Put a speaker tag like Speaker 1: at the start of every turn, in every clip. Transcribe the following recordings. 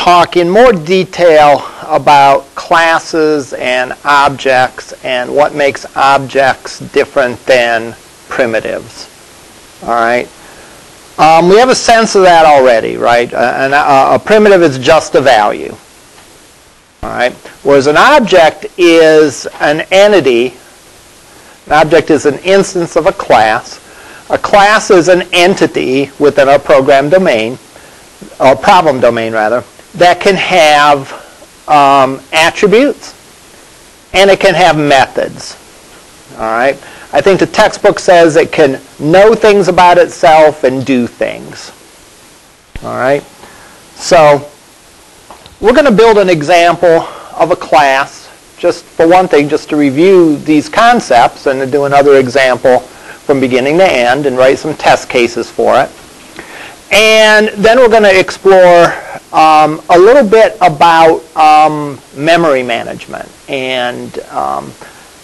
Speaker 1: talk in more detail about classes and objects and what makes objects different than primitives. All right. Um, we have a sense of that already, right? Uh, uh, a primitive is just a value. All right. Whereas an object is an entity. An object is an instance of a class. A class is an entity within a program domain, or problem domain rather, that can have um, attributes and it can have methods. All right. I think the textbook says it can know things about itself and do things. All right. So we're going to build an example of a class, just for one thing, just to review these concepts and to do another example from beginning to end and write some test cases for it. And then we're going to explore um, a little bit about um, memory management and um,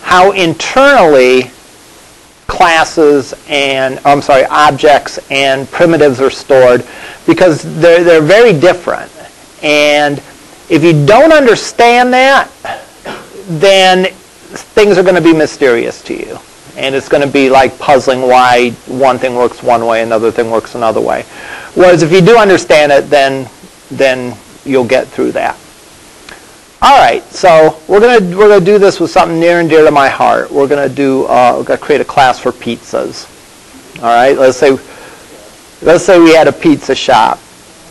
Speaker 1: how internally classes and I'm sorry objects and primitives are stored because they're they're very different. And if you don't understand that then things are going to be mysterious to you and it's going to be like puzzling why one thing works one way and another thing works another way whereas if you do understand it then then you'll get through that. All right, so we're gonna we're gonna do this with something near and dear to my heart. We're gonna do uh, we're gonna create a class for pizzas. All right, let's say let's say we had a pizza shop.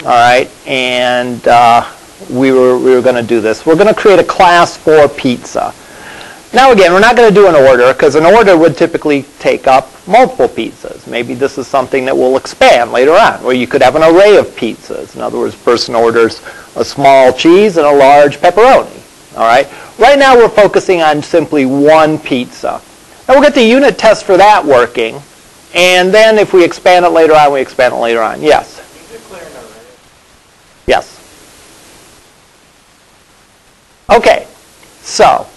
Speaker 1: All right, and uh, we were we were gonna do this. We're gonna create a class for pizza. Now again, we're not going to do an order because an order would typically take up multiple pizzas. Maybe this is something that will expand later on, where you could have an array of pizzas. In other words, person orders a small cheese and a large pepperoni. All right. Right now, we're focusing on simply one pizza. Now we'll get the unit test for that working, and then if we expand it later on, we expand it later on. Yes. Yes. Okay. So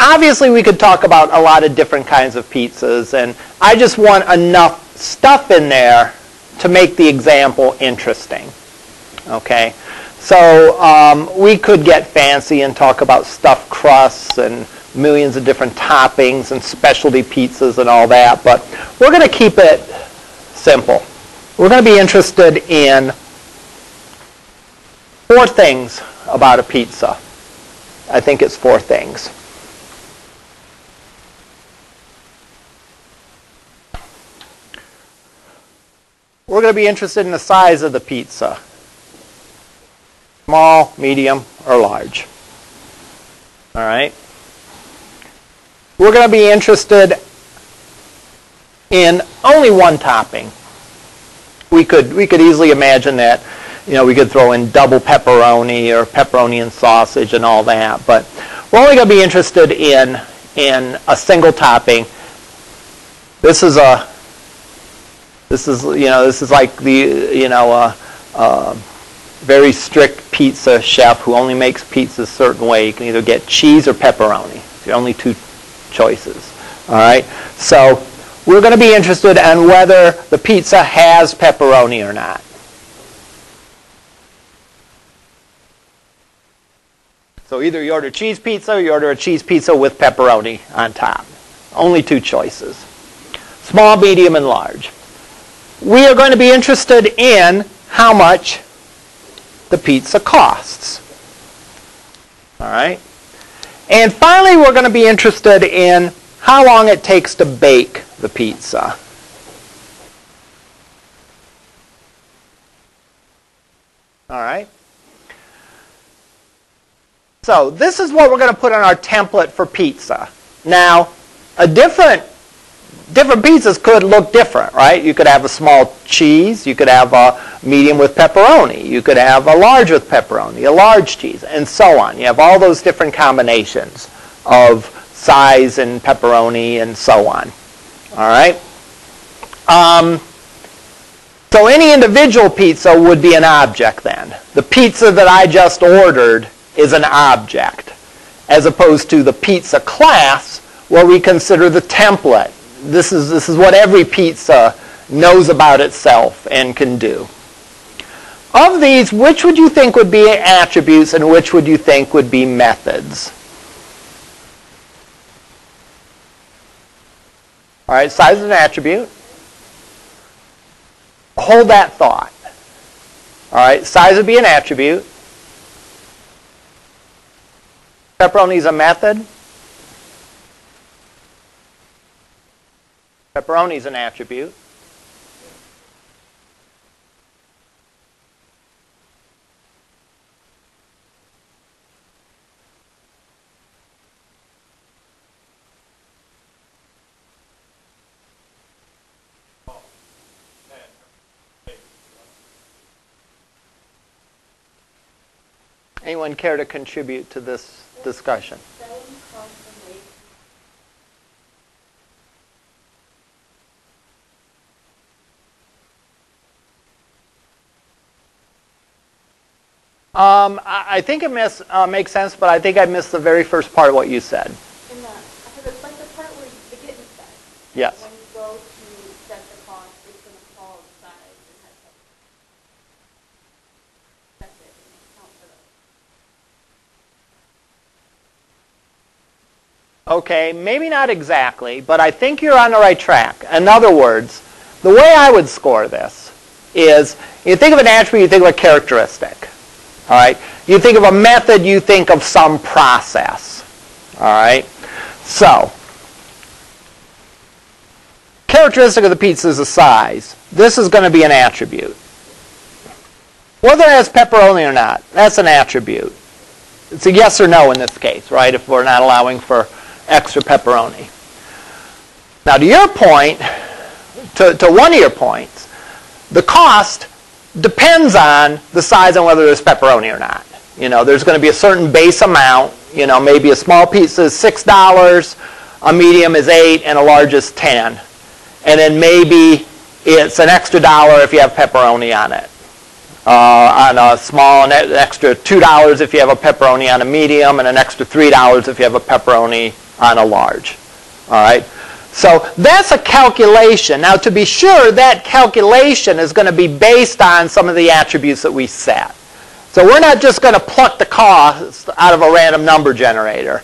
Speaker 1: obviously we could talk about a lot of different kinds of pizzas, and I just want enough stuff in there to make the example interesting. Okay, so um, we could get fancy and talk about stuffed crusts and millions of different toppings and specialty pizzas and all that, but we're going to keep it simple. We're going to be interested in four things about a pizza. I think it's four things. We're going to be interested in the size of the pizza. Small, medium, or large. All right? We're going to be interested in only one topping. We could, we could easily imagine that you know, we could throw in double pepperoni or pepperoni and sausage and all that, but we're only going to be interested in, in a single topping. This is a this is, you know, this is like the, you know, uh, uh, very strict pizza chef who only makes pizza a certain way. You can either get cheese or pepperoni. It's the only two choices. All right. So we're going to be interested in whether the pizza has pepperoni or not. So either you order cheese pizza or you order a cheese pizza with pepperoni on top. Only two choices. Small, medium, and large we are going to be interested in how much the pizza costs. All right? And finally, we're going to be interested in how long it takes to bake the pizza. All right? So this is what we're going to put on our template for pizza. Now, a different different pizzas could look different, right? You could have a small cheese, you could have a medium with pepperoni, you could have a large with pepperoni, a large cheese, and so on. You have all those different combinations of size and pepperoni and so on. All right? Um, so any individual pizza would be an object then. The pizza that I just ordered is an object, as opposed to the pizza class where we consider the template this is, this is what every pizza knows about itself and can do. Of these, which would you think would be attributes and which would you think would be methods? All right, size is an attribute. Hold that thought. All right, size would be an attribute. Pepperoni is a method. Pepperoni is an attribute. Anyone care to contribute to this discussion? Um, I, I, think it miss, uh, makes sense, but I think I missed the very first part of what you said.
Speaker 2: In the, it's like the part where the getting said.
Speaker 1: Yes.
Speaker 2: When you go to set the cost, it's going to call the size and has That's it. And count for those.
Speaker 1: Okay, maybe not exactly, but I think you're on the right track. In other words, the way I would score this is you think of an attribute, you think of a characteristic. All right. You think of a method, you think of some process. All right. So, characteristic of the pizza is the size. This is going to be an attribute. Whether it has pepperoni or not, that's an attribute. It's a yes or no in this case, right, if we're not allowing for extra pepperoni. Now, to your point, to, to one of your points, the cost depends on the size and whether there's pepperoni or not. You know, there's going to be a certain base amount. You know, maybe a small pizza is six dollars, a medium is eight, and a large is ten. And then maybe it's an extra dollar if you have pepperoni on it. Uh, on a small, an extra two dollars if you have a pepperoni on a medium, and an extra three dollars if you have a pepperoni on a large. All right. So that's a calculation. Now to be sure, that calculation is going to be based on some of the attributes that we set. So we're not just going to pluck the cost out of a random number generator.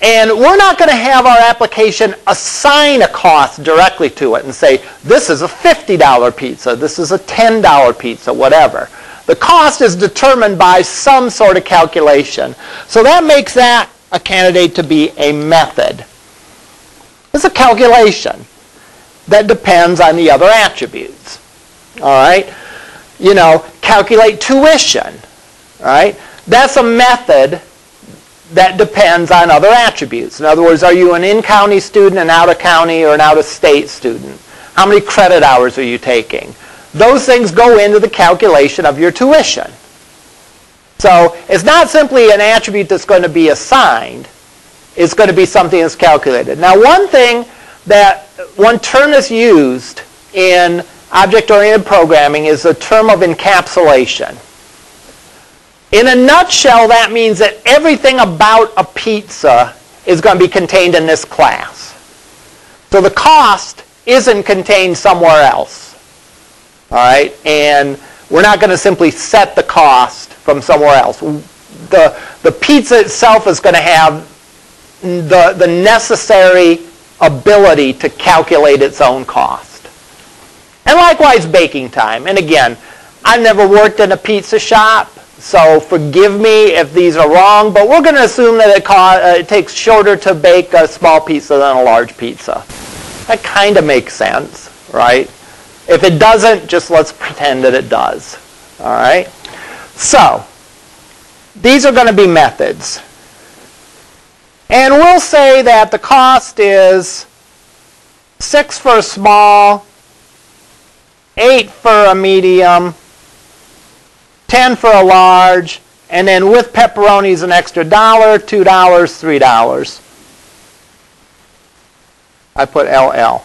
Speaker 1: And we're not going to have our application assign a cost directly to it and say, this is a $50 pizza, this is a $10 pizza, whatever. The cost is determined by some sort of calculation. So that makes that a candidate to be a method. It's a calculation that depends on the other attributes. All right? You know, calculate tuition. All right? That's a method that depends on other attributes. In other words, are you an in-county student, an out-of-county, or an out-of-state student? How many credit hours are you taking? Those things go into the calculation of your tuition. So it's not simply an attribute that's going to be assigned is going to be something that's calculated. Now, one thing that one term is used in object-oriented programming is the term of encapsulation. In a nutshell, that means that everything about a pizza is going to be contained in this class. So the cost isn't contained somewhere else. All right? And we're not going to simply set the cost from somewhere else. The, the pizza itself is going to have the, the necessary ability to calculate its own cost. And likewise, baking time. And again, I've never worked in a pizza shop, so forgive me if these are wrong, but we're going to assume that it, cost, uh, it takes shorter to bake a small pizza than a large pizza. That kind of makes sense, right? If it doesn't, just let's pretend that it does. All right? So, these are going to be methods. And we'll say that the cost is 6 for a small, 8 for a medium, 10 for a large, and then with pepperonis an extra dollar, $2, $3. I put LL.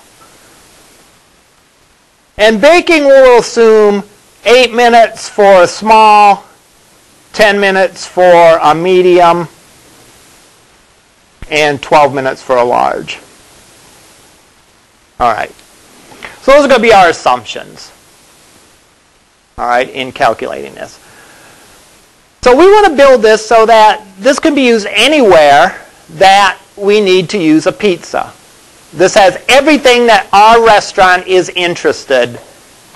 Speaker 1: And baking we'll assume 8 minutes for a small, 10 minutes for a medium, and 12 minutes for a large. All right. So those are going to be our assumptions. all right, in calculating this. So we want to build this so that this can be used anywhere that we need to use a pizza. This has everything that our restaurant is interested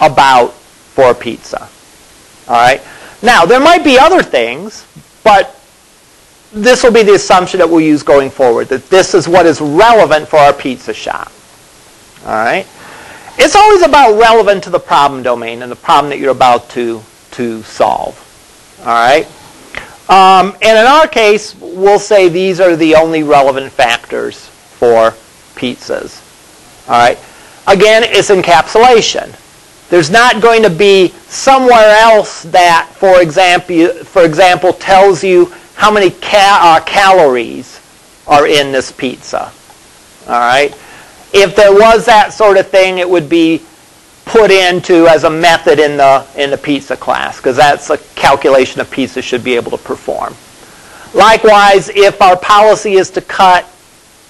Speaker 1: about for pizza. All right. Now, there might be other things, but this will be the assumption that we'll use going forward, that this is what is relevant for our pizza shop. All right. It's always about relevant to the problem domain and the problem that you're about to, to solve. All right. Um, and in our case, we'll say these are the only relevant factors for pizzas. All right. Again, it's encapsulation. There's not going to be somewhere else that, for example, for example tells you how many ca- uh, calories are in this pizza. All right. If there was that sort of thing, it would be put into as a method in the in the pizza class because that's a calculation a pizza should be able to perform. Likewise, if our policy is to cut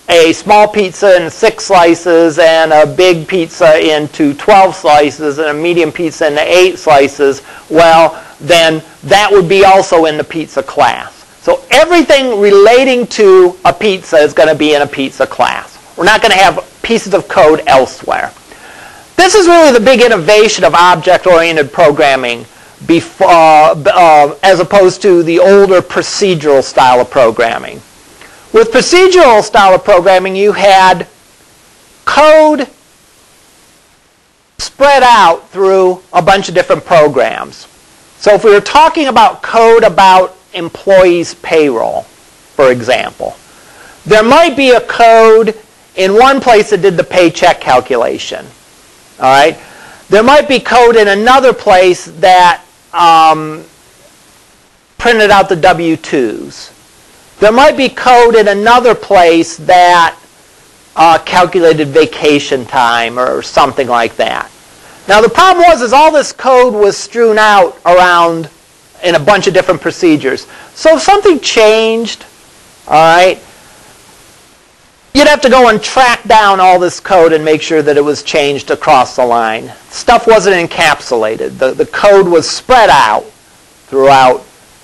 Speaker 1: a small pizza in six slices and a big pizza into 12 slices and a medium pizza into eight slices, well, then that would be also in the pizza class. So everything relating to a pizza is going to be in a pizza class. We're not going to have pieces of code elsewhere. This is really the big innovation of object-oriented programming before, uh, as opposed to the older procedural style of programming. With procedural style of programming, you had code spread out through a bunch of different programs. So if we were talking about code about employees' payroll, for example, there might be a code in one place that did the paycheck calculation. All right? There might be code in another place that um, printed out the W-2s. There might be code in another place that uh, calculated vacation time or something like that. Now the problem was is all this code was strewn out around in a bunch of different procedures. So if something changed, all right, you'd have to go and track down all this code and make sure that it was changed across the line. Stuff wasn't encapsulated. The, the code was spread out throughout.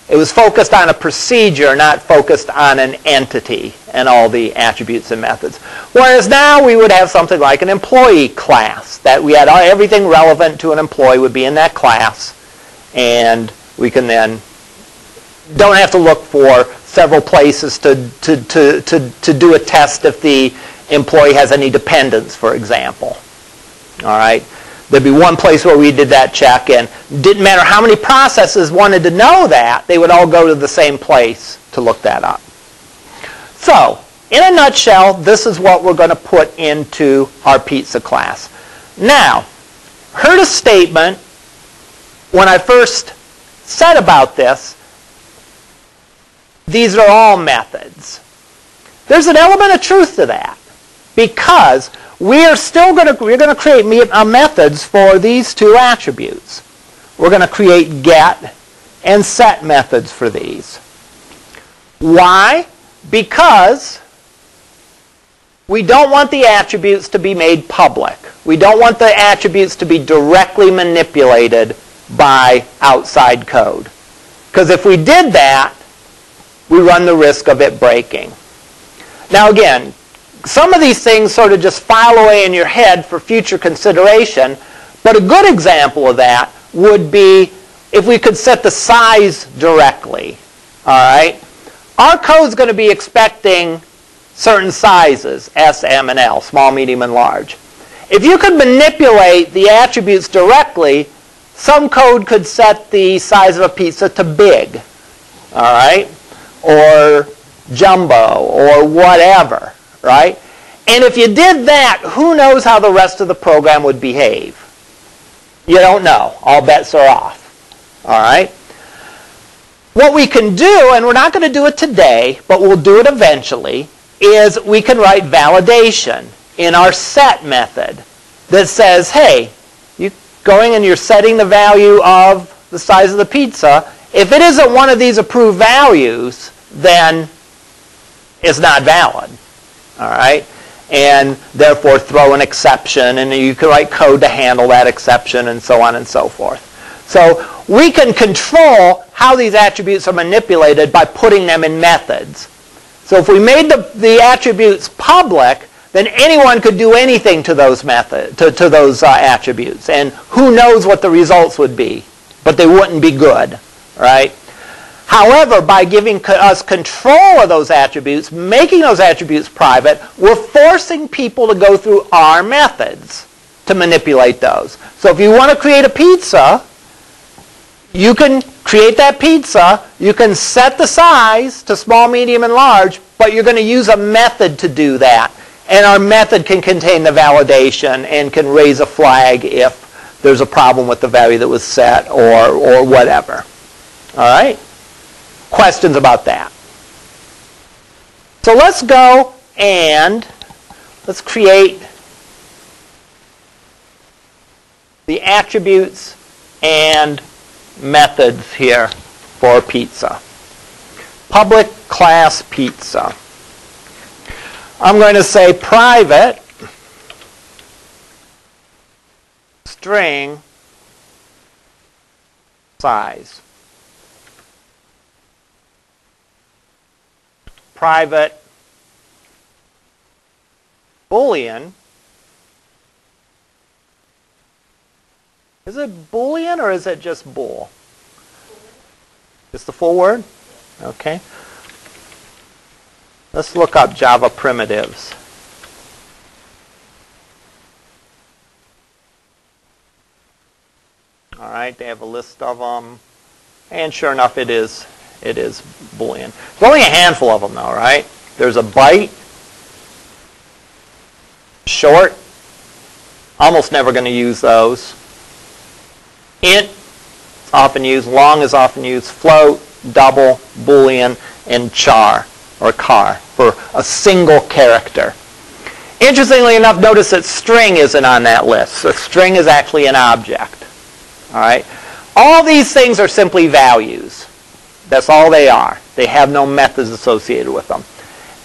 Speaker 1: It was focused on a procedure, not focused on an entity and all the attributes and methods. Whereas now we would have something like an employee class, that we had uh, everything relevant to an employee would be in that class, and we can then don't have to look for several places to, to, to, to, to do a test if the employee has any dependents, for example. All right? There'd be one place where we did that check, and didn't matter how many processes wanted to know that, they would all go to the same place to look that up. So, in a nutshell, this is what we're going to put into our pizza class. Now, heard a statement when I first said about this these are all methods. There's an element of truth to that because we are still going to we're going to create uh, methods for these two attributes. We're going to create get and set methods for these. Why? Because we don't want the attributes to be made public. We don't want the attributes to be directly manipulated by outside code. Because if we did that, we run the risk of it breaking. Now again, some of these things sort of just file away in your head for future consideration, but a good example of that would be if we could set the size directly. All right? Our code's going to be expecting certain sizes, S, M, and L, small, medium, and large. If you could manipulate the attributes directly, some code could set the size of a pizza to big. All right? or jumbo or whatever, right? And if you did that, who knows how the rest of the program would behave? You don't know. All bets are off. All right? What we can do, and we're not going to do it today, but we'll do it eventually, is we can write validation in our set method that says, hey, going and you're setting the value of the size of the pizza. If it isn't one of these approved values, then it's not valid. All right? And therefore throw an exception, and you can write code to handle that exception, and so on and so forth. So we can control how these attributes are manipulated by putting them in methods. So if we made the, the attributes public, then anyone could do anything to those method to, to those uh, attributes, and who knows what the results would be, but they wouldn't be good, right? However, by giving us control of those attributes, making those attributes private, we're forcing people to go through our methods to manipulate those. So if you want to create a pizza, you can create that pizza, you can set the size to small, medium, and large, but you're going to use a method to do that. And our method can contain the validation and can raise a flag if there's a problem with the value that was set or, or whatever. All right? Questions about that? So let's go and let's create the attributes and methods here for pizza. Public class pizza. I'm going to say private string size. Private boolean Is it Boolean or is it just bool? Just the full word? Okay. Let's look up Java primitives. All right, they have a list of them. And sure enough, it is it is Boolean. There's only a handful of them, though, right? There's a byte, short. Almost never going to use those. Int often used, long is often used, float, double, boolean, and char or char for a single character. Interestingly enough, notice that string isn't on that list. So string is actually an object. All right. All these things are simply values. That's all they are. They have no methods associated with them.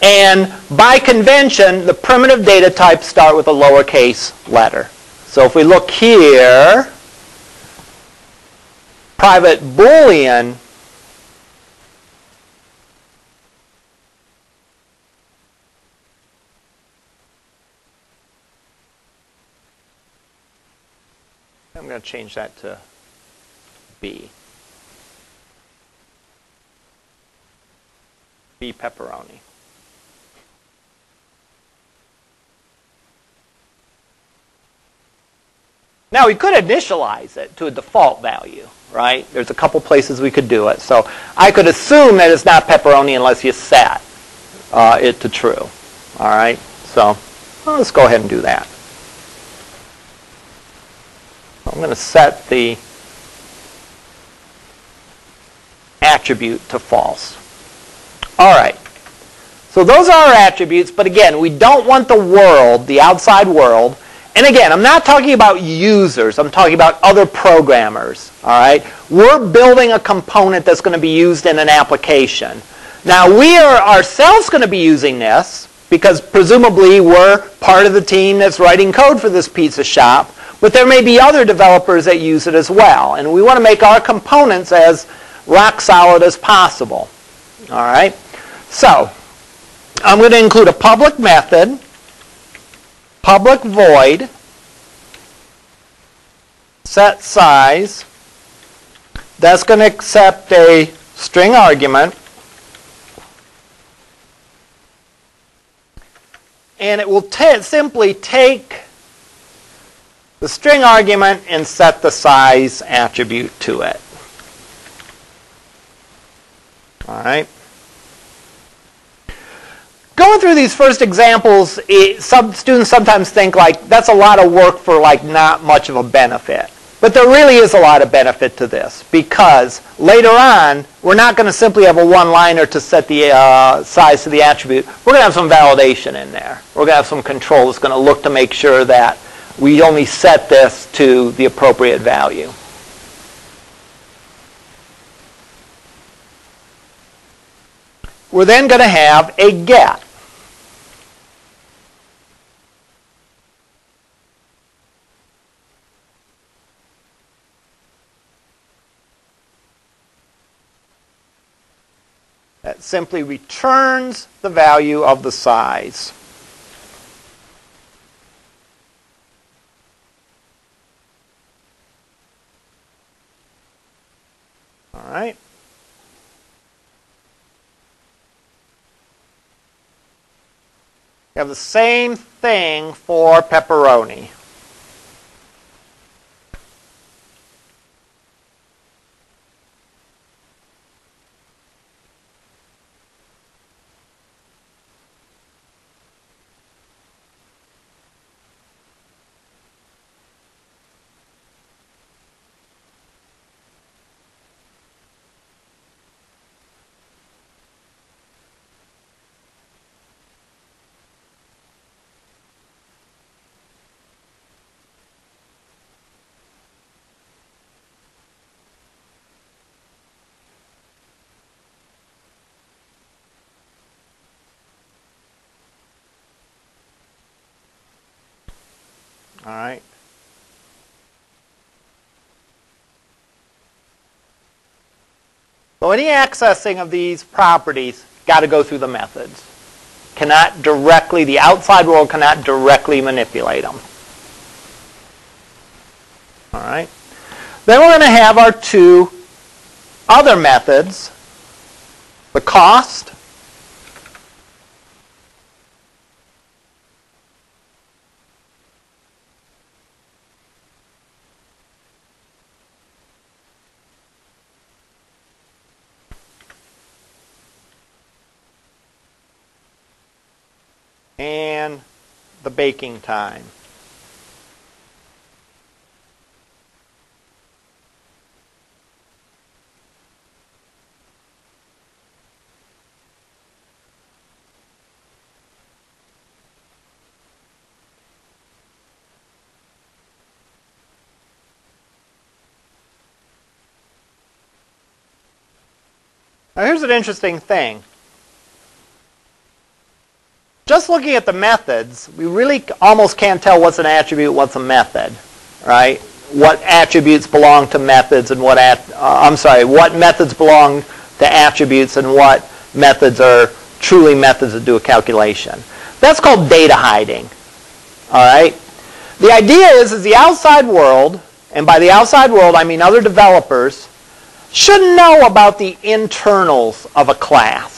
Speaker 1: And by convention, the primitive data types start with a lowercase letter. So if we look here, private Boolean I'm going to change that to B. B pepperoni. Now we could initialize it to a default value, right? There's a couple places we could do it. So I could assume that it's not pepperoni unless you set uh, it to true. All right? So well, let's go ahead and do that. I'm going to set the attribute to false. All right. So those are our attributes, but again, we don't want the world, the outside world, and again, I'm not talking about users. I'm talking about other programmers. All right? We're building a component that's going to be used in an application. Now, we are ourselves going to be using this because presumably we're part of the team that's writing code for this pizza shop, but there may be other developers that use it as well. And we want to make our components as rock solid as possible. All right? So, I'm going to include a public method public void set size that's going to accept a string argument and it will simply take the string argument and set the size attribute to it. All right going through these first examples, it, some students sometimes think like that's a lot of work for like not much of a benefit. But there really is a lot of benefit to this because later on, we're not going to simply have a one-liner to set the uh, size to the attribute. We're going to have some validation in there. We're going to have some control that's going to look to make sure that we only set this to the appropriate value. We're then going to have a get. that simply returns the value of the size. All right. You have the same thing for pepperoni. All right. So any accessing of these properties got to go through the methods. Cannot directly, the outside world cannot directly manipulate them. All right. Then we're going to have our two other methods, the cost and the baking time. Now here's an interesting thing just looking at the methods, we really almost can't tell what's an attribute, what's a method, right? What attributes belong to methods and what, at, uh, I'm sorry, what methods belong to attributes and what methods are truly methods that do a calculation. That's called data hiding, all right? The idea is, is the outside world, and by the outside world I mean other developers, should know about the internals of a class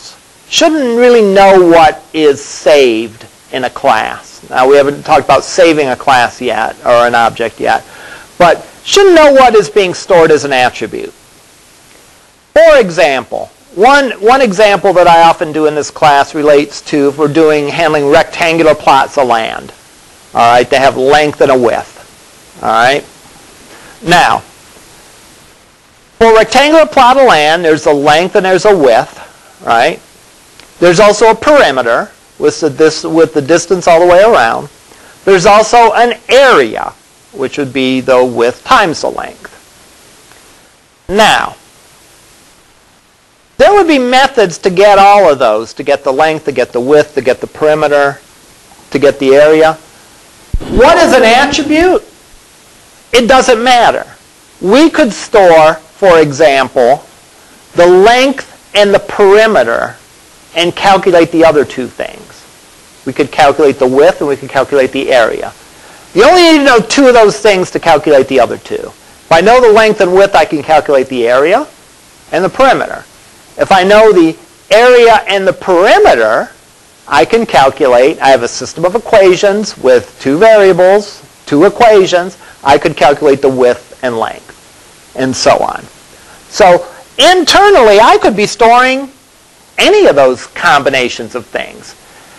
Speaker 1: shouldn't really know what is saved in a class. Now, we haven't talked about saving a class yet, or an object yet, but shouldn't know what is being stored as an attribute. For example, one, one example that I often do in this class relates to if we're doing handling rectangular plots of land. All right, they have length and a width. All right. Now, for a rectangular plot of land, there's a length and there's a width, right? There's also a perimeter with the, with the distance all the way around. There's also an area, which would be the width times the length. Now, there would be methods to get all of those, to get the length, to get the width, to get the perimeter, to get the area. What is an attribute? It doesn't matter. We could store, for example, the length and the perimeter and calculate the other two things. We could calculate the width and we could calculate the area. You only need to know two of those things to calculate the other two. If I know the length and width, I can calculate the area and the perimeter. If I know the area and the perimeter, I can calculate, I have a system of equations with two variables, two equations, I could calculate the width and length, and so on. So internally, I could be storing any of those combinations of things.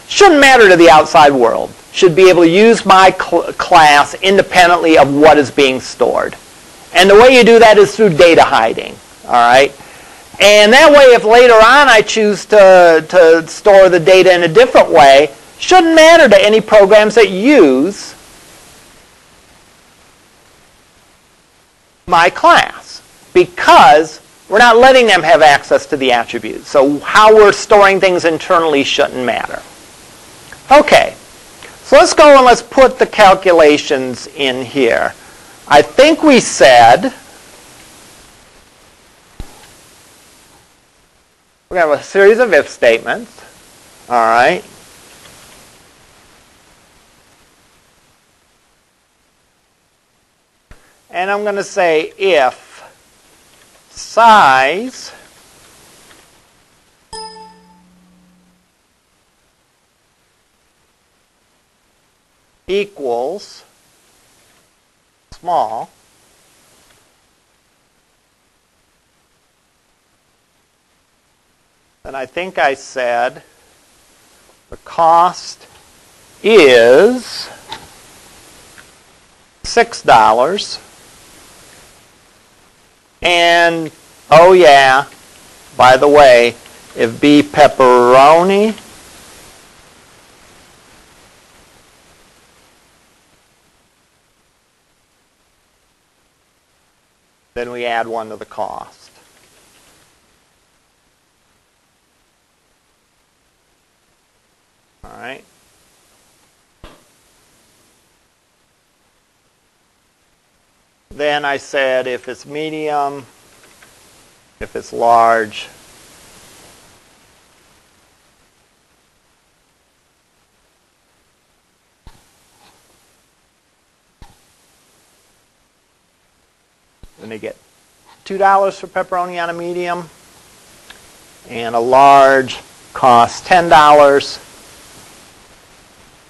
Speaker 1: Shouldn't matter to the outside world. Should be able to use my cl class independently of what is being stored. And the way you do that is through data hiding. All right? And that way, if later on I choose to, to store the data in a different way, shouldn't matter to any programs that use my class because we're not letting them have access to the attributes. So how we're storing things internally shouldn't matter. Okay, so let's go and let's put the calculations in here. I think we said we're going to have a series of if statements. All right. And I'm going to say if size equals small, and I think I said the cost is $6. And, oh yeah, by the way, if B pepperoni then we add one to the cost. All right. Then I said if it's medium, if it's large, then they get $2 for pepperoni on a medium, and a large costs $10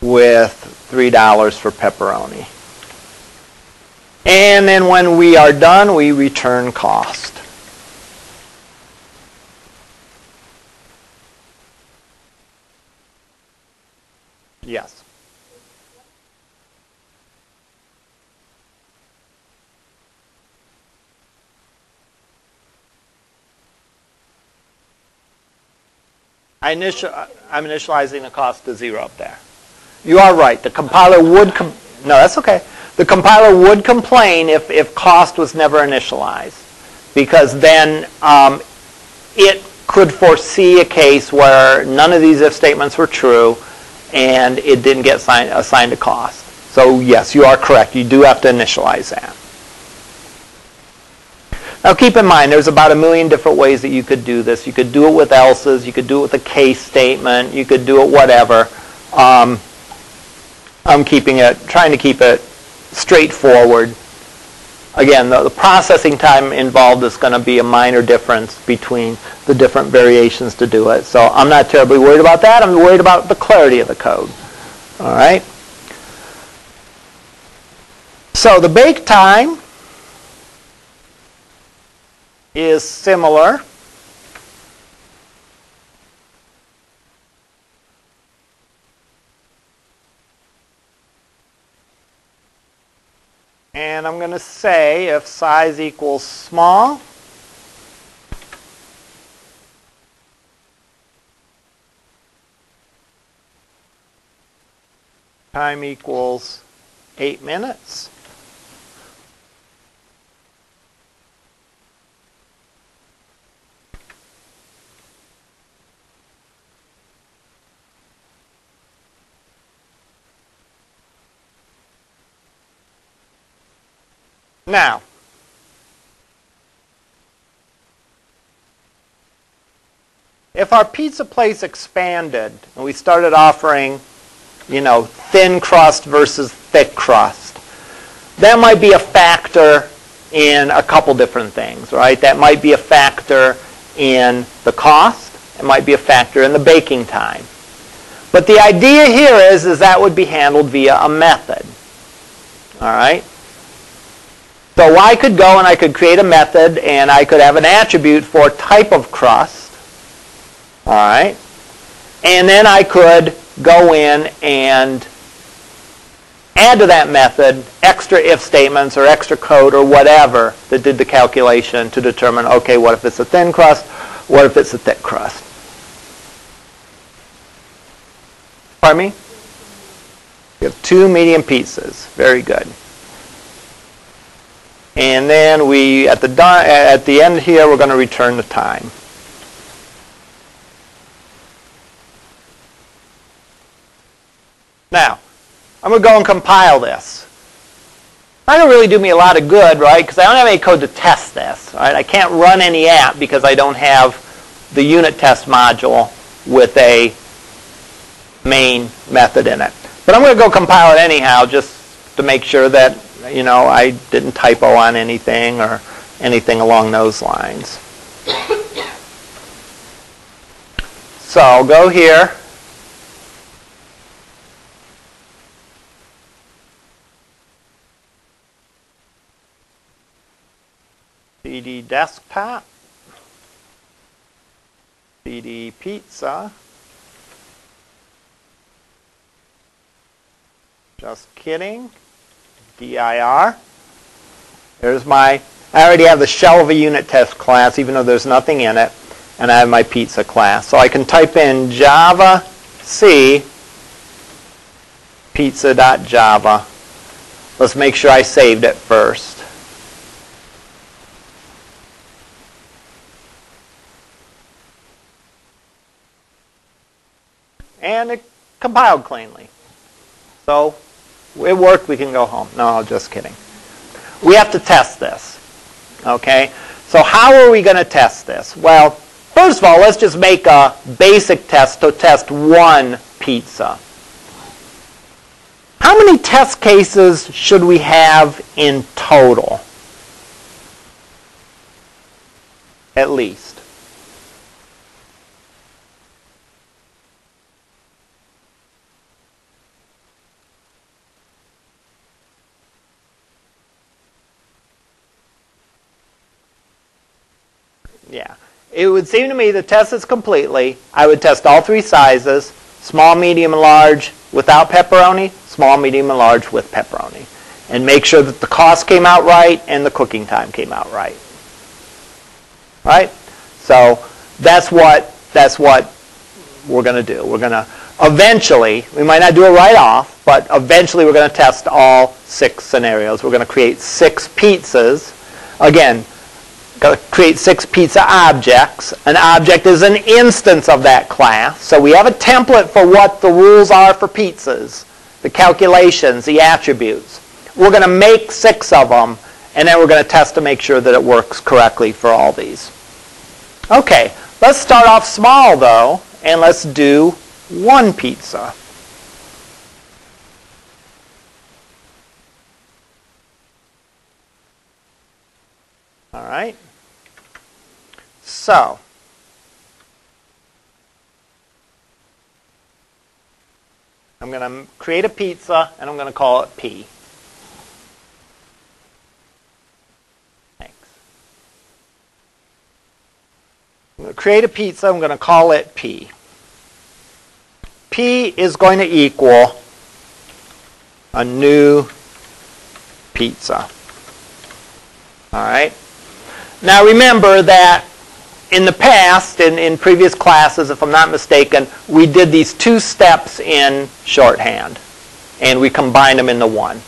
Speaker 1: with $3 for pepperoni. And then when we are done, we return cost. Yes. I initial, I'm initializing the cost to zero up there. You are right. The compiler would, no, that's okay. The compiler would complain if, if cost was never initialized, because then um, it could foresee a case where none of these if statements were true, and it didn't get assigned, assigned a cost. So yes, you are correct. You do have to initialize that. Now keep in mind, there's about a million different ways that you could do this. You could do it with else's. You could do it with a case statement. You could do it whatever. Um, I'm keeping it, trying to keep it straightforward. Again, the, the processing time involved is going to be a minor difference between the different variations to do it. So I'm not terribly worried about that. I'm worried about the clarity of the code. All right. So the bake time is similar. And I'm going to say if size equals small, time equals 8 minutes. Now, if our pizza place expanded and we started offering, you know, thin crust versus thick crust, that might be a factor in a couple different things, right? That might be a factor in the cost. It might be a factor in the baking time. But the idea here is, is that would be handled via a method. All right? So I could go and I could create a method and I could have an attribute for type of crust. All right. And then I could go in and add to that method extra if statements or extra code or whatever that did the calculation to determine, okay, what if it's a thin crust? What if it's a thick crust? Pardon me? You have two medium pieces. Very good. And then we, at the, at the end here, we're going to return the time. Now, I'm going to go and compile this. Going to really do me a lot of good, right? Because I don't have any code to test this. Right? I can't run any app because I don't have the unit test module with a main method in it. But I'm going to go compile it anyhow just to make sure that, you know, I didn't typo on anything or anything along those lines. So I'll go here. CD desktop, CD pizza, just kidding, DIR. There's my, I already have the shell of a unit test class even though there's nothing in it, and I have my pizza class. So I can type in java c pizza.java. Let's make sure I saved it first. and it compiled cleanly. So it worked, we can go home. No, just kidding. We have to test this. Okay? So how are we going to test this? Well, first of all, let's just make a basic test to test one pizza. How many test cases should we have in total? At least. Yeah. It would seem to me the test is completely. I would test all three sizes, small, medium, and large without pepperoni, small, medium, and large with pepperoni. And make sure that the cost came out right and the cooking time came out right. Right? So that's what that's what we're going to do. We're going to eventually, we might not do it right off, but eventually we're going to test all six scenarios. We're going to create six pizzas. Again, create six pizza objects. An object is an instance of that class. So we have a template for what the rules are for pizzas, the calculations, the attributes. We're going to make six of them, and then we're going to test to make sure that it works correctly for all these. Okay, let's start off small, though, and let's do one pizza. All right. So, I'm going to create a pizza and I'm going to call it P. Thanks. I'm going to create a pizza, I'm going to call it P. P is going to equal a new pizza. All right? Now remember that in the past, in, in previous classes, if I'm not mistaken, we did these two steps in shorthand, and we combined them into one.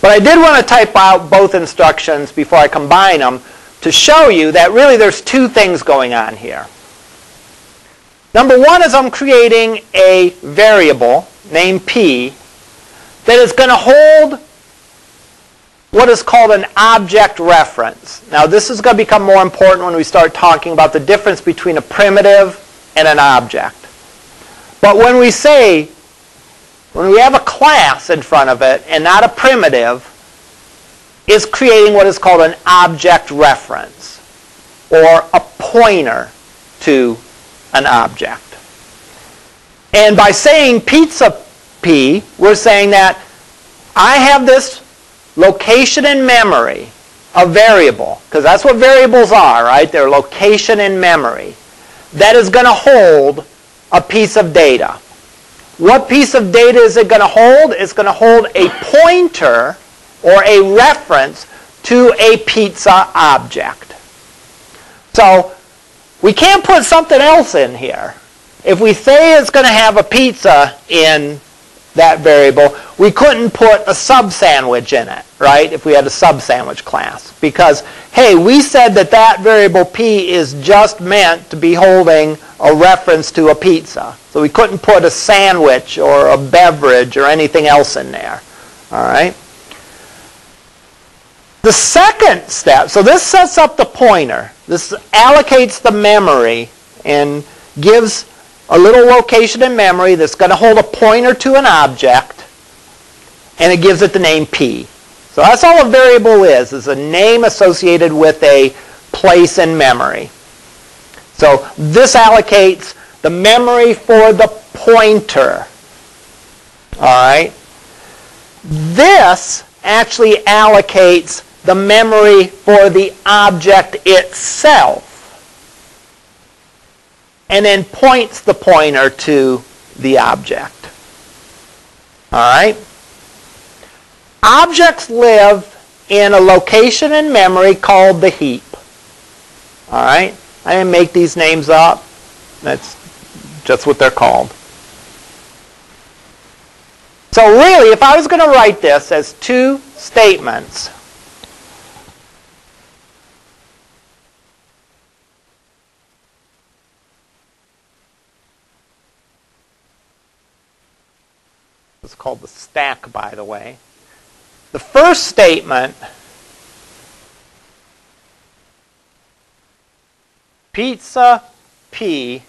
Speaker 1: But I did want to type out both instructions before I combine them to show you that really there's two things going on here. Number one is I'm creating a variable named p that is going to hold what is called an object reference. Now this is going to become more important when we start talking about the difference between a primitive and an object. But when we say, when we have a class in front of it and not a primitive, is creating what is called an object reference or a pointer to an object. And by saying pizza p, we're saying that I have this location in memory, a variable, because that's what variables are, right? They're location in memory, that is going to hold a piece of data. What piece of data is it going to hold? It's going to hold a pointer or a reference to a pizza object. So we can't put something else in here. If we say it's going to have a pizza in that variable, we couldn't put a sub-sandwich in it, right, if we had a sub-sandwich class. Because, hey, we said that that variable p is just meant to be holding a reference to a pizza. So we couldn't put a sandwich or a beverage or anything else in there, all right? The second step, so this sets up the pointer. This allocates the memory and gives a little location in memory that's going to hold a pointer to an object, and it gives it the name P. So that's all a variable is, is a name associated with a place in memory. So this allocates the memory for the pointer. All right? This actually allocates the memory for the object itself and then points the pointer to the object. All right? Objects live in a location in memory called the heap. All right? I didn't make these names up. That's just what they're called. So really, if I was going to write this as two statements, called the stack, by the way. The first statement pizza P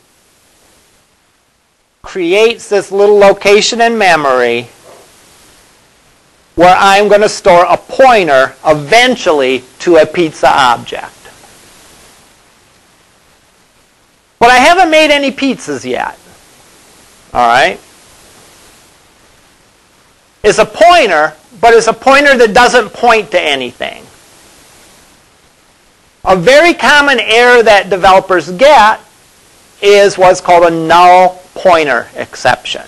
Speaker 1: creates this little location in memory where I'm going to store a pointer eventually to a pizza object. But I haven't made any pizzas yet. All right? It's a pointer, but it's a pointer that doesn't point to anything. A very common error that developers get is what's called a null pointer exception.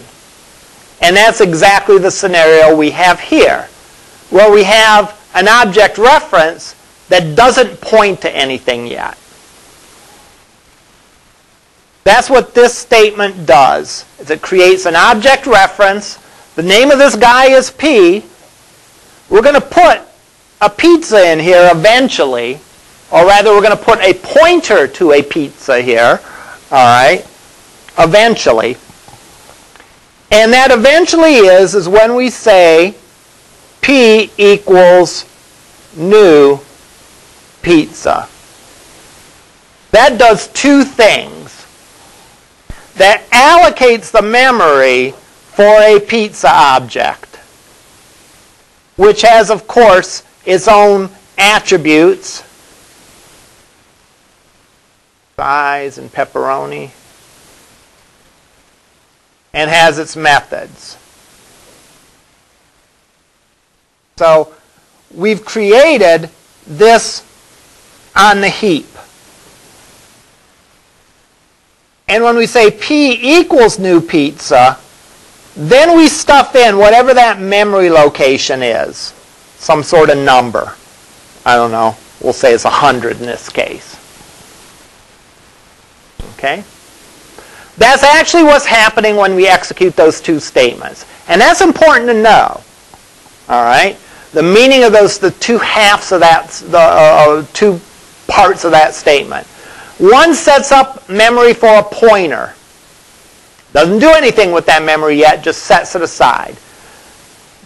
Speaker 1: And that's exactly the scenario we have here, where we have an object reference that doesn't point to anything yet. That's what this statement does. Is it creates an object reference. The name of this guy is P. We're going to put a pizza in here eventually, or rather we're going to put a pointer to a pizza here, all right, eventually. And that eventually is, is when we say P equals new pizza. That does two things. That allocates the memory for a pizza object, which has, of course, its own attributes, size and pepperoni and has its methods. So we've created this on the heap. And when we say P equals new pizza, then we stuff in whatever that memory location is, some sort of number. I don't know. We'll say it's 100 in this case. Okay? That's actually what's happening when we execute those two statements. And that's important to know. All right? The meaning of those, the two halves of that, the uh, uh, two parts of that statement. One sets up memory for a pointer. Doesn't do anything with that memory yet, just sets it aside.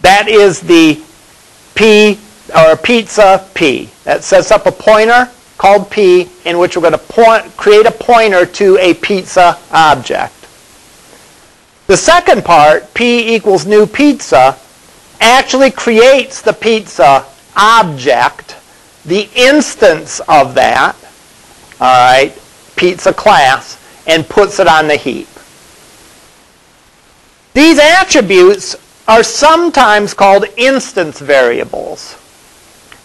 Speaker 1: That is the P or pizza P. That sets up a pointer called P in which we're going to point, create a pointer to a pizza object. The second part, P equals new pizza, actually creates the pizza object, the instance of that, all right, pizza class, and puts it on the heap. These attributes are sometimes called instance variables.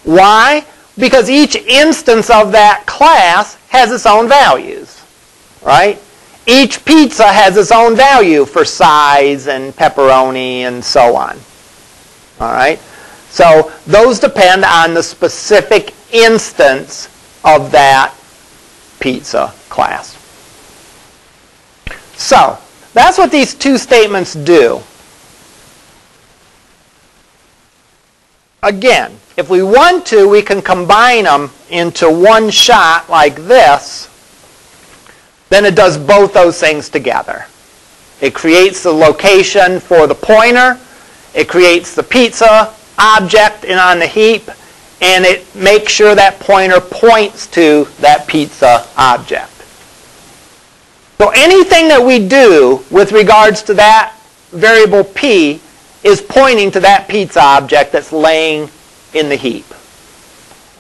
Speaker 1: Why? Because each instance of that class has its own values, right? Each pizza has its own value for size and pepperoni and so on. All right? So those depend on the specific instance of that pizza class. So that's what these two statements do. Again, if we want to, we can combine them into one shot like this. Then it does both those things together. It creates the location for the pointer. It creates the pizza object in on the heap. And it makes sure that pointer points to that pizza object. So anything that we do with regards to that variable p is pointing to that pizza object that's laying in the heap.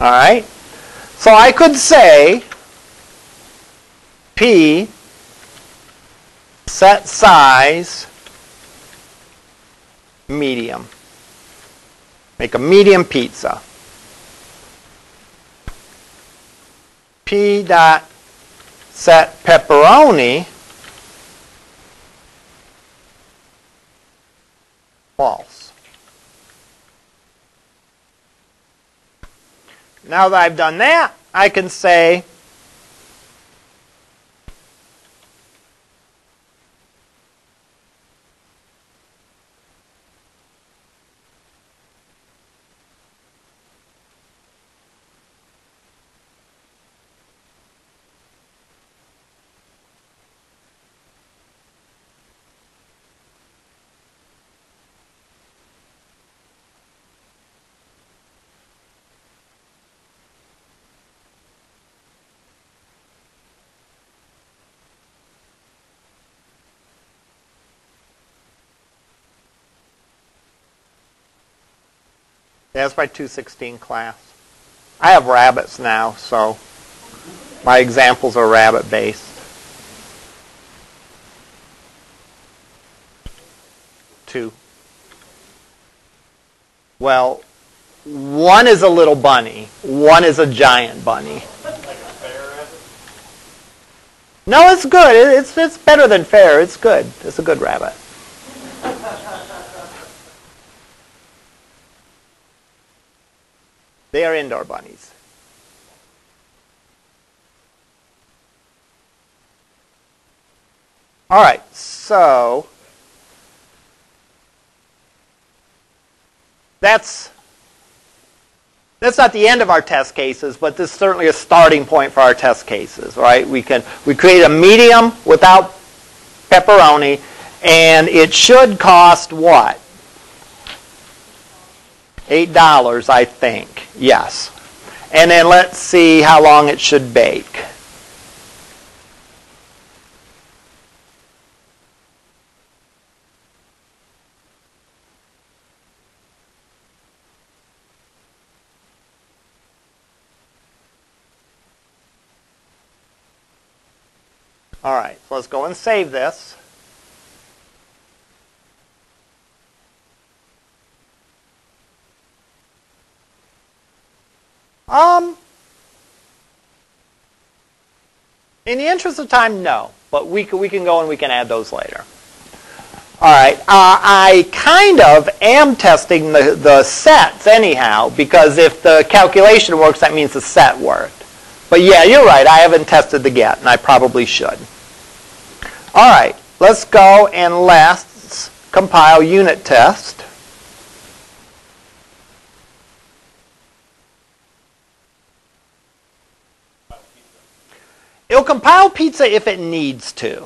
Speaker 1: All right? So I could say p set size medium. Make a medium pizza. P dot set pepperoni false. Now that I've done that, I can say That's my 216 class. I have rabbits now, so my examples are rabbit based. Two. Well, one is a little bunny, one is a giant bunny. No, it's good. It's, it's better than fair. It's good. It's a good rabbit. They are indoor bunnies. All right, so that's that's not the end of our test cases, but this is certainly a starting point for our test cases, right? We can we create a medium without pepperoni, and it should cost what? $8, I think. Yes. And then let's see how long it should bake. All right, so let's go and save this. Um, in the interest of time, no. But we can, we can go and we can add those later. All right. Uh, I kind of am testing the, the sets anyhow, because if the calculation works, that means the set worked. But yeah, you're right. I haven't tested the get, and I probably should. All right. Let's go and let's compile unit test. It'll compile pizza if it needs to.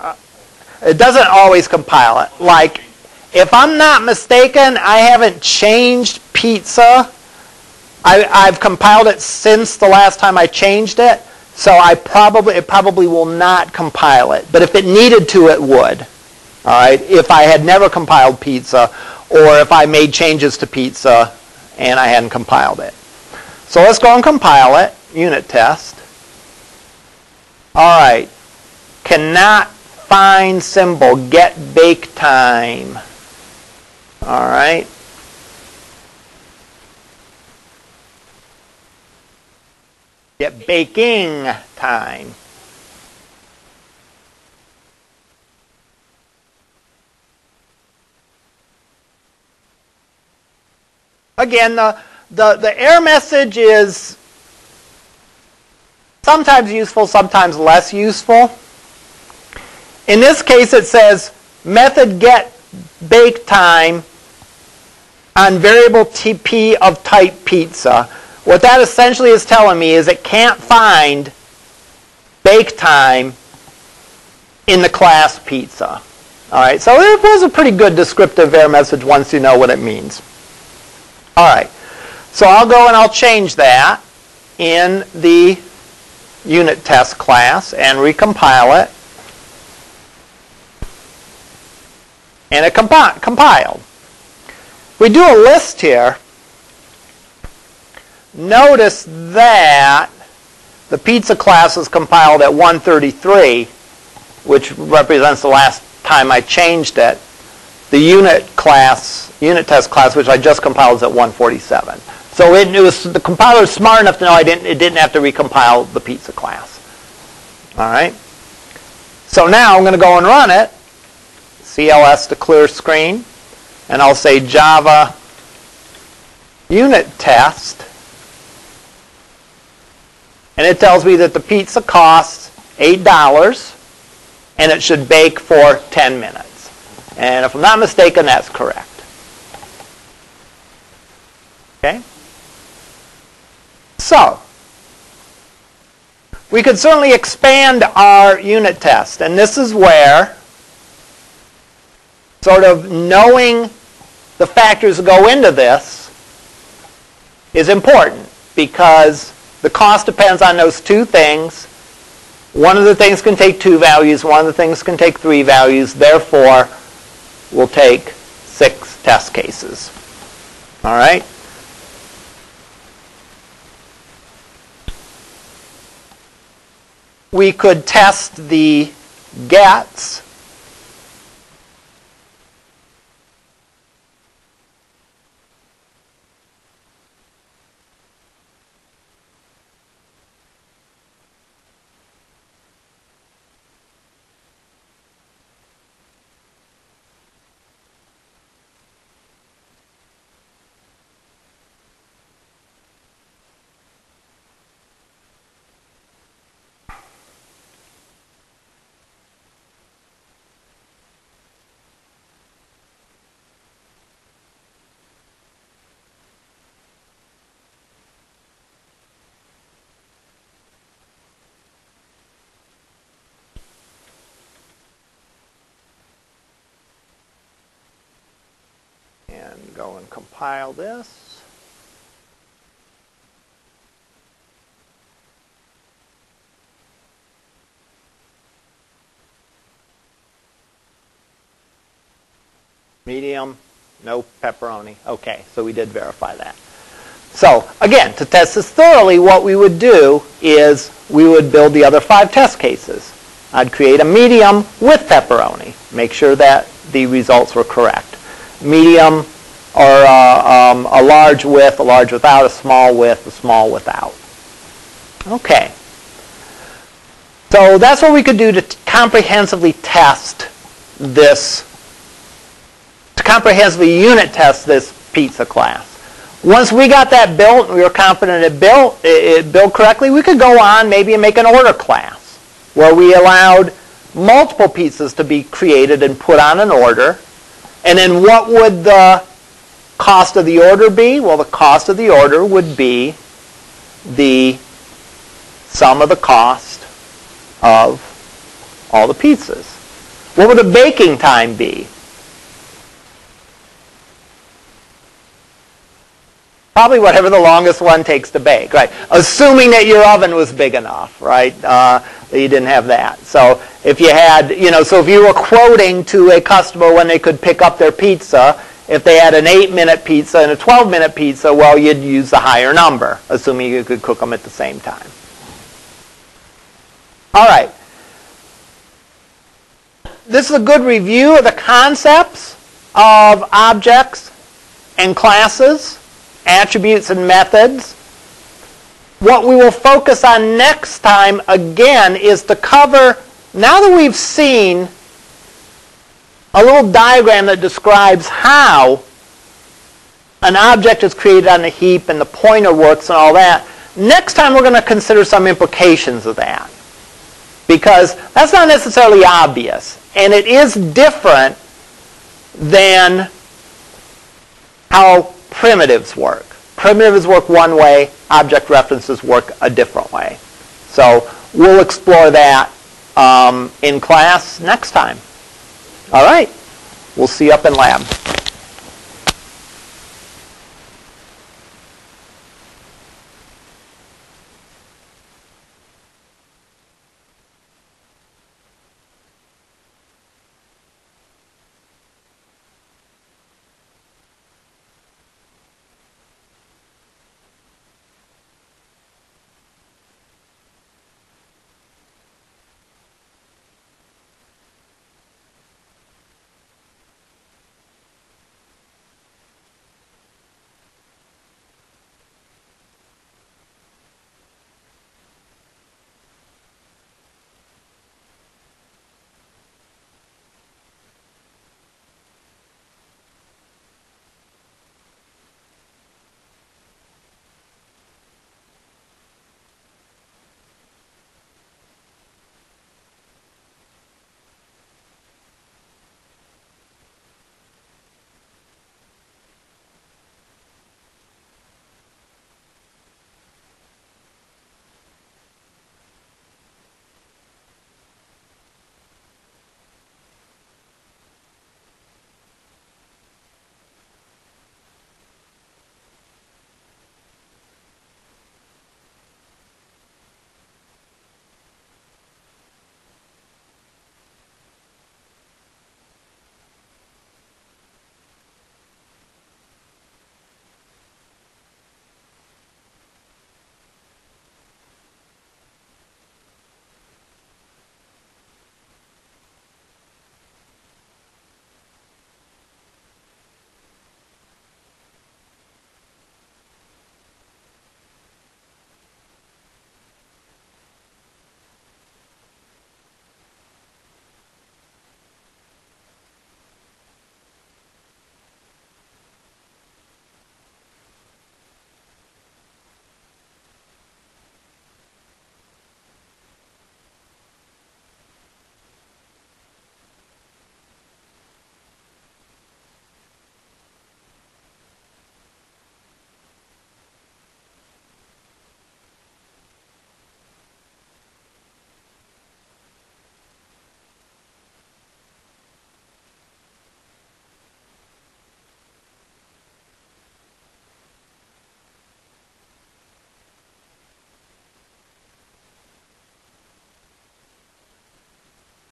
Speaker 1: Uh, it doesn't always compile it. Like, if I'm not mistaken, I haven't changed pizza. I, I've compiled it since the last time I changed it, so I probably it probably will not compile it. But if it needed to, it would. All right. If I had never compiled pizza, or if I made changes to pizza and I hadn't compiled it. So let's go and compile it. Unit test. All right. Cannot find symbol. Get bake time. All right. Get baking time. Again, the, the, the error message is sometimes useful, sometimes less useful. In this case, it says method get bake time on variable TP of type pizza. What that essentially is telling me is it can't find bake time in the class pizza. All right, so it was a pretty good descriptive error message once you know what it means. All right, so I'll go and I'll change that in the unit test class and recompile it. And it compi- compiled. We do a list here. Notice that the pizza class is compiled at 133, which represents the last time I changed it. The unit class, unit test class, which I just compiled, is at 147. So it, it was the compiler is smart enough to know I didn't it didn't have to recompile the pizza class. All right. So now I'm going to go and run it. CLS to clear screen, and I'll say Java unit test, and it tells me that the pizza costs eight dollars, and it should bake for 10 minutes. And if I'm not mistaken, that's correct. Okay. So, we could certainly expand our unit test. And this is where sort of knowing the factors that go into this is important because the cost depends on those two things. One of the things can take two values, one of the things can take three values. Therefore, we'll take six test cases. All right? We could test the gets and go and compile this. Medium, no pepperoni. Okay, so we did verify that. So again, to test this thoroughly, what we would do is we would build the other five test cases. I'd create a medium with pepperoni. Make sure that the results were correct. Medium or uh, um, a large with, a large without, a small with, a small without. Okay. So that's what we could do to comprehensively test this, to comprehensively unit test this pizza class. Once we got that built, and we were confident it built, it, it built correctly, we could go on maybe and make an order class where we allowed multiple pizzas to be created and put on an order. And then what would the cost of the order be? Well, the cost of the order would be the sum of the cost of all the pizzas. What would the baking time be? Probably whatever the longest one takes to bake, right? Assuming that your oven was big enough, right? Uh, you didn't have that. So if you had, you know, so if you were quoting to a customer when they could pick up their pizza, if they had an 8-minute pizza and a 12-minute pizza, well, you'd use the higher number, assuming you could cook them at the same time. All right. This is a good review of the concepts of objects and classes attributes and methods. What we will focus on next time, again, is to cover, now that we've seen a little diagram that describes how an object is created on a heap and the pointer works and all that, next time we're going to consider some implications of that. Because that's not necessarily obvious. And it is different than how primitives work. Primitives work one way, object references work a different way. So we'll explore that um, in class next time. All right. We'll see you up in lab.